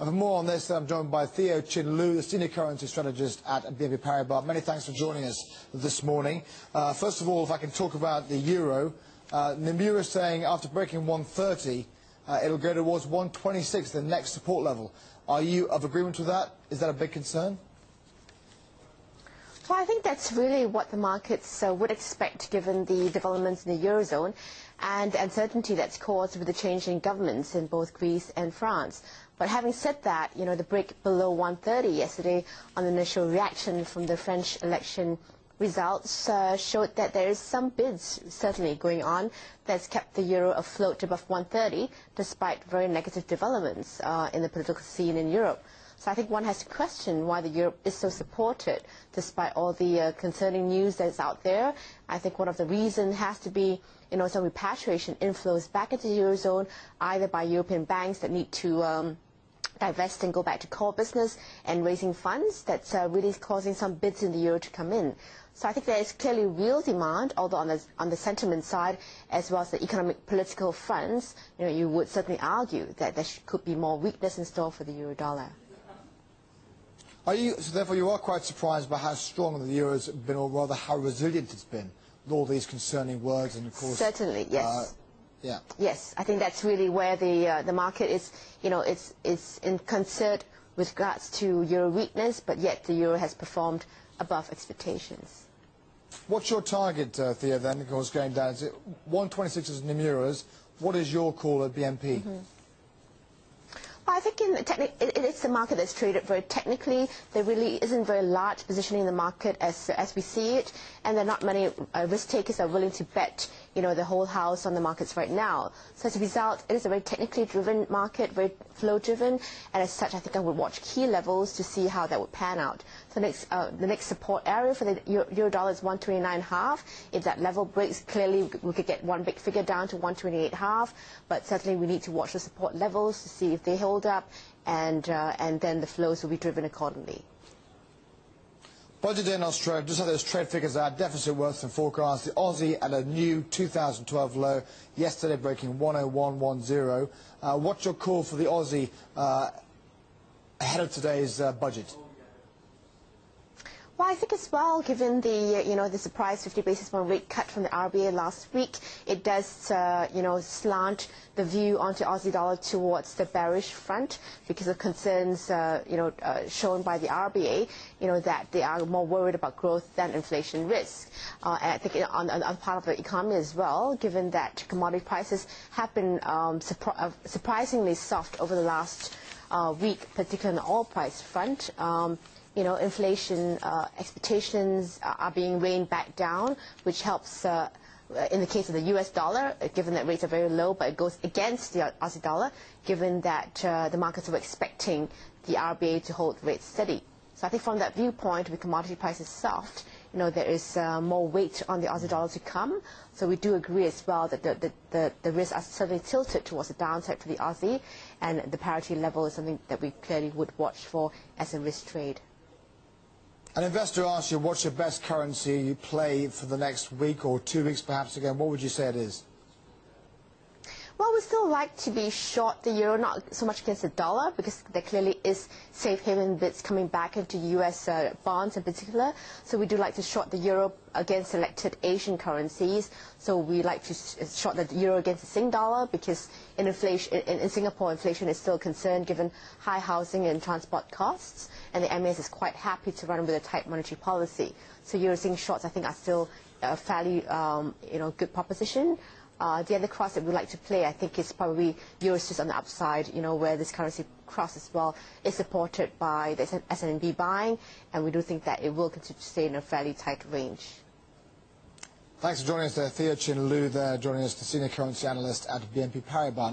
For more on this, I'm joined by Thio Chin Loo, the Senior Currency Strategist at BNP Paribas. Many thanks for joining us this morning. Uh, first of all, if I can talk about the euro, uh, Nomura is saying after breaking 130, uh, it'll go towards 126, the next support level. Are you of agreement with that? Is that a big concern? Well, I think that's really what the markets uh, would expect given the developments in the Eurozone and the uncertainty that's caused with the change in governments in both Greece and France. But having said that, you know, the break below 130 yesterday on the initial reaction from the French election results uh, showed that there is some bids certainly going on that's kept the euro afloat above 130 despite very negative developments uh, in the political scene in Europe. So I think one has to question why the euro is so supported despite all the uh, concerning news that's out there. I think one of the reasons has to be you know, some repatriation inflows back into the eurozone, either by European banks that need to um, divest and go back to core business and raising funds that's uh, really causing some bids in the euro to come in. So I think there is clearly real demand, although on the, on the sentiment side, as well as the economic political fronts, you know, you would certainly argue that there could be more weakness in store for the euro dollar. Are you, so therefore you are quite surprised by how strong the euro has been, or rather how resilient it's been, with all these concerning words and of course... Certainly, yes. Uh, yeah. Yes, I think that's really where the, uh, the market is, you know, it's, it's in concert with regards to euro weakness, but yet the euro has performed above expectations. What's your target, uh, Thio, then, of course, going down? Is it 126 is Nomura's. What is your call at BNP? Mm -hmm. Well, I think in it, it's a market that's traded very technically. There really isn't very large positioning in the market as, as we see it, and there are not many uh, risk takers are willing to bet you know, the whole house on the markets right now. So as a result, it is a very technically driven market, very flow driven, and as such, I think I would watch key levels to see how that would pan out. So next, uh, the next support area for the euro dollar is 129.5. If that level breaks, clearly we could get one big figure down to 128.5, but certainly we need to watch the support levels to see if they hold up, and, uh, and then the flows will be driven accordingly. Budget in Australia, just like those trade figures are, deficit worse than forecast. The Aussie at a new 2012 low, yesterday breaking 101.10. Uh, what's your call for the Aussie uh, ahead of today's uh, budget? Well, I think as well, given the you know the surprise 50 basis point rate cut from the RBA last week, it does uh, you know slant the view onto Aussie dollar towards the bearish front because of concerns uh, you know uh, shown by the RBA, you know that they are more worried about growth than inflation risk. Uh, and I think on, on, on, part of the economy as well, given that commodity prices have been um, surpri uh, surprisingly soft over the last uh, week, particularly on the oil price front. Um, you know, inflation uh, expectations are being reined back down, which helps uh, in the case of the US dollar, given that rates are very low, but it goes against the Aussie dollar, given that uh, the markets were expecting the RBA to hold rates steady. So I think from that viewpoint, with commodity prices soft, you know, there is uh, more weight on the Aussie dollar to come. So we do agree as well that the, the, the, the risks are certainly tilted towards the downside for the Aussie, and the parity level is something that we clearly would watch for as a risk trade. An investor asks you what's your best currency you play for the next week or two weeks perhaps again. What would you say it is? Well, we still like to be short the euro, not so much against the dollar, because there clearly is safe haven bids coming back into U.S. Uh, bonds in particular. So we do like to short the euro against selected Asian currencies. So we like to short the euro against the Sing dollar, because in, inflation, in, in Singapore, inflation is still a concern given high housing and transport costs. And the MAS is quite happy to run with a tight monetary policy. So euro Sing shorts, I think, are still a fairly um, you know, good proposition. Uh, the other cross that we like to play, I think, is probably euros just on the upside, you know, where this currency cross as well is supported by the SNB buying, and we do think that it will continue to stay in a fairly tight range. Thanks for joining us there. Thio Chin Loo there, joining us, the Senior Currency Analyst at BNP Paribas.